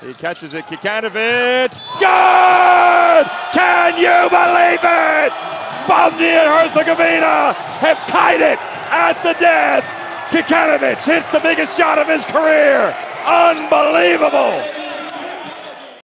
He catches it, Kikanovic. Good! Can you believe it? Bosnia and Herzegovina have tied it at the death. Kikanovic hits the biggest shot of his career. Unbelievable!